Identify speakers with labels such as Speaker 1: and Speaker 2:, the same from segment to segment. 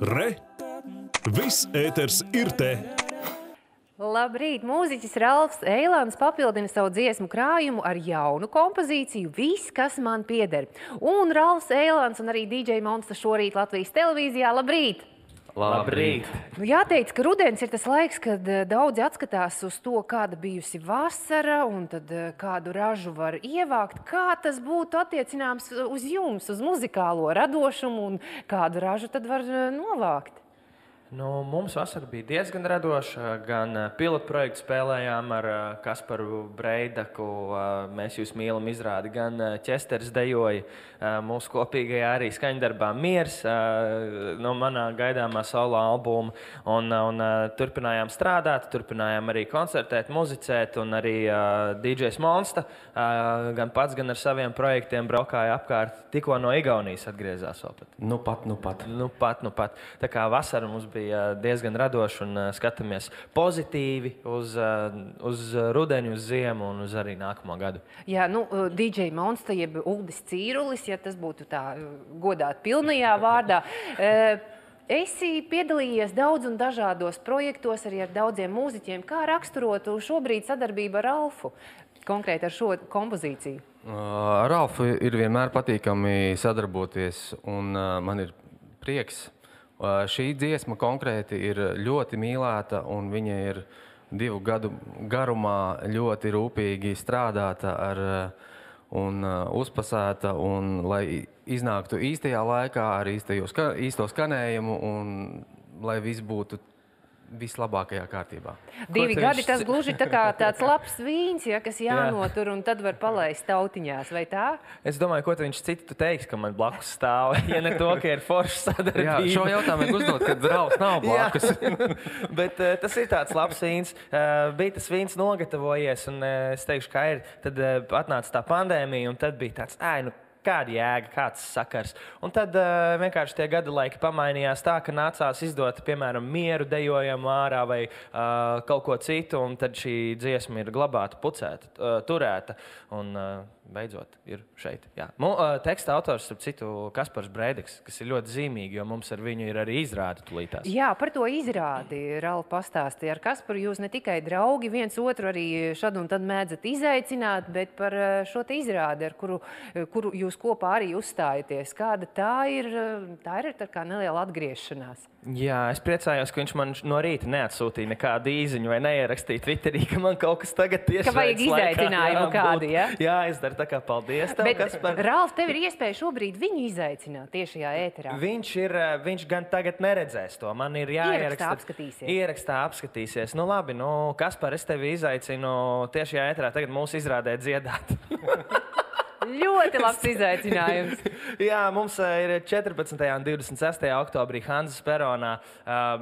Speaker 1: Re! Viss ēters ir te!
Speaker 2: Labrīt! Mūziķis Ralfs Eilants papildina savu dziesmu krājumu ar jaunu kompozīciju Viss, kas man pieder. Un Ralfs Eilants un arī DJ Monsta šorīt Latvijas televīzijā. Labrīt!
Speaker 3: Labrīt!
Speaker 2: Nu, jāteic, ka rudens ir tas laiks, kad eh, daudzi atskatās uz to, kāda bijusi vasara un tad eh, kādu ražu var ievākt. Kā tas būtu attiecināms uz jums, uz muzikālo radošumu un kādu ražu tad var eh, novākt?
Speaker 3: Nu, mums vasara bija diezgan radoša. Gan uh, pilotu projektu spēlējām ar uh, Kasparu Breidaku, uh, mēs jūs mīlam izrādi, gan ķesteris dejoja mūsu kopīgajā arī skaņdarbā Miers no manā gaidāmā solo albuma. Un, un turpinājām strādāt, turpinājām arī koncertēt, muzicēt, un arī DJs Monsta gan pats, gan ar saviem projektiem braukāja apkārt. Tikko no Igaunijas atgriezās vēl pat.
Speaker 4: Nu pat, nu pat.
Speaker 3: Nu pat, nu pat. Tā kā vasara mums bija bija diezgan radoši un skatāmies pozitīvi uz, uz rudeni, uz ziemu un uz arī nākamo gadu.
Speaker 2: Jā, nu, DJ Monsta, jeb Uldis Cīrulis, ja tas būtu tā godāt pilnajā vārdā. Esi piedalījies daudz un dažādos projektos, arī ar daudziem mūziķiem. Kā raksturotu šobrīd sadarbību ar Alfu, konkrēti ar šo kompozīciju?
Speaker 4: Ar Alfu ir vienmēr patīkami sadarboties, un man ir prieks Šī dziesma konkrēti ir ļoti mīlēta, un viņa ir divu gadu garumā ļoti rūpīgi strādāta ar, un uzpasēta, un lai iznāktu īstajā laikā ar īstajos, īsto skanējumu, un lai viss būtu vislabākajā kārtībā.
Speaker 2: Divi Ko gadi tas gluži tā kā tāds labs vīns, ja, kas jānotur Jā. un tad var palaist tautiņās, vai tā?
Speaker 3: Es domāju, ko viņš citu teiks, ka man blakus stāv, ja ne to, ka ir foršs sadarbība.
Speaker 4: Jā, šo jautājumu vajag uzdot, kad draugs nav blakus.
Speaker 3: Bet uh, tas ir tāds labs vīns. Uh, bija tas vīns nogatavojies, un uh, es teikšu, kā ir. Tad uh, atnāca tā pandēmija, un tad bija tāds, ai, nu, kāda jēga, kāds sakars. Un tad uh, vienkārši tie gada laiki pamainījās tā, ka nācās izdot, piemēram, mieru dejojumu ārā vai uh, kaut ko citu, un tad šī dziesma ir glabāta, pucēta, uh, turēta. Un, uh, beidzot ir šeit. Uh, teksta autors, ap citu, Kaspars Brēdiks, kas ir ļoti zīmīgi, jo mums ar viņu ir arī izrāde tulītās.
Speaker 2: Jā, par to izrādi, Ralf, pastāstīja. Ar Kasparu jūs ne tikai draugi, viens otru arī šad un tad mēdzat izaicināt, bet par šo te izrādi, ar kuru, kuru jūs kopā arī uzstājaties. Kāda tā ir, tā ir tā kā neliela atgriešanās.
Speaker 3: Jā, es priecājos, ka viņš man no rīta neatsūtīja nekādu īziņu vai neierakstīja Twitterī, ka man kaut kas tagad tieši
Speaker 2: ka vajag izaicinājumu kādu. Ja?
Speaker 3: Jā, izdara tā kā paldies. Tev,
Speaker 2: Bet, par... Ralf, tev ir iespēja šobrīd viņu izaicināt tiešajā ēterā.
Speaker 3: Viņš, ir, eh, viņš gan tagad neredzēs to. Man ir jāieraksta.
Speaker 2: apskatīsies.
Speaker 3: Ierakstā apskatīsies. Nu labi, nu, Kaspar, es tevi izaicinu tiešajā ēterā tagad mūsu izrādē dziedāt.
Speaker 2: Ļoti labs izaicinājums.
Speaker 3: Jā, mums ir 14. un 26. oktobrī Hanzas peronā.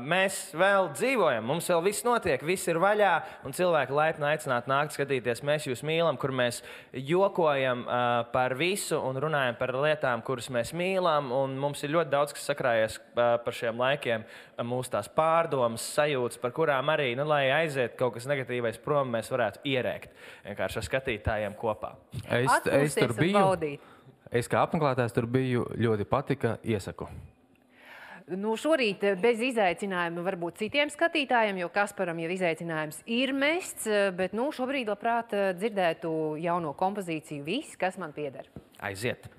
Speaker 3: Mēs vēl dzīvojam, mums vēl viss notiek, viss ir vaļā, un cilvēki laipni aicināti nākt skatīties. Mēs jūs mīlam, kur mēs jokojam par visu un runājam par lietām, kuras mēs mīlam. Mums ir ļoti daudz, kas sakrājies par šiem laikiem, mūsu tās pārdomas, sajūtas, par kurām arī, nu, lai aiziet kaut kas negatīvais prom, mēs varētu ierēkt vienkārši ar skatītājiem kopā.
Speaker 4: Es, es tur biju. Baudīt. Es kā apmeklētājs tur biju, ļoti patika, iesaku.
Speaker 2: Nu, šorīt bez izaicinājuma varbūt citiem skatītājiem, jo Kasparam jau izaicinājums ir mests, bet nu, šobrīd labprāt dzirdētu jauno kompozīciju Viss, kas man pieder.
Speaker 3: Aiziet!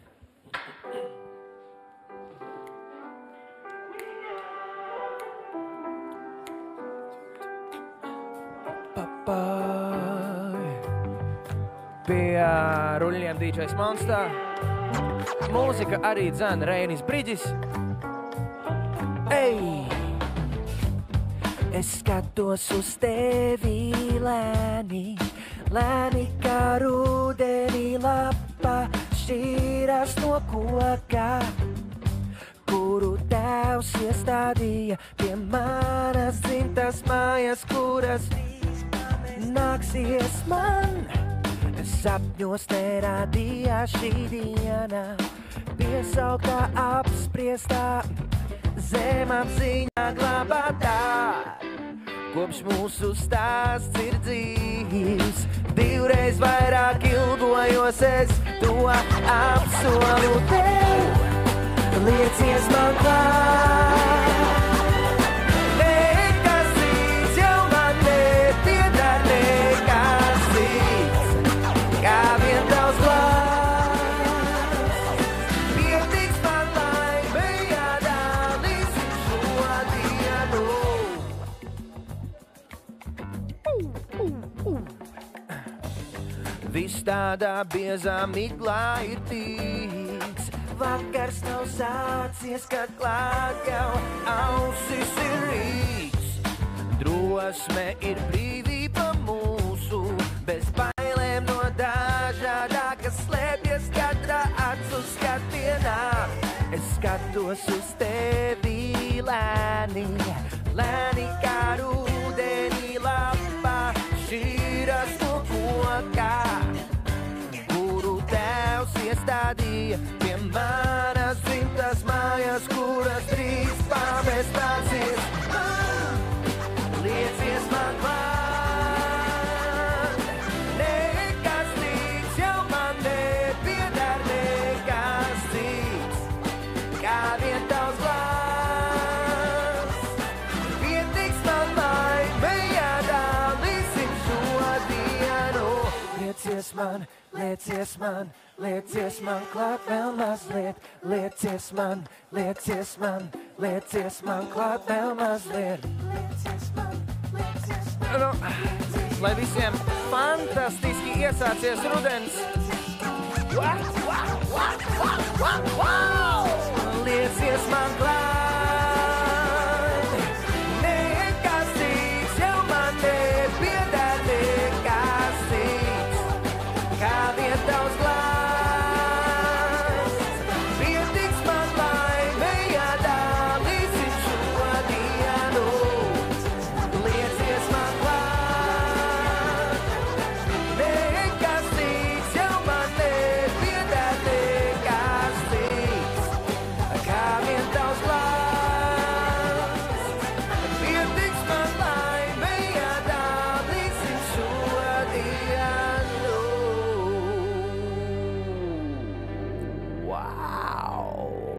Speaker 3: Pie ruļļiem DJs Monster. Mūzika arī dzēna Reinis Brīdis. Ej! Es skatos uz tevi lēni, lēni kā rudenī lapa šķīras no koka, kuru tēvs iestādīja pie manas dzimtas mājas, kuras nāksies man. Sapņos nerādījās šī diena, piesauktā, apspriestā, zemapziņā glabātā. Kopš mūsu stāsts ir dzīves, divreiz vairāk ilgojos es to apsolu tev. Liecies man klāt! Tādā biezā miglā ir tīts. Vakars nav sācies, kad klāt jau ausis ir rīts. Drosme ir brīvība mūsu, bez bailēm no dažādā, kas slēpjas katrā acu skatienā. Es skatos uz tevi lēni, lēni kā iestādīja pie manas dzimtas mājas, kuras drīz pamestāsies. Liecies man, liecies man, liecies man klāt vēl mazliet, liecies man, liecies man, liecies man klāt vēl mazliet. Nu, lai visiem fantastiski iesācies rudens! Wow, wow, wow, wow, wow, wow! Liecies man klāt!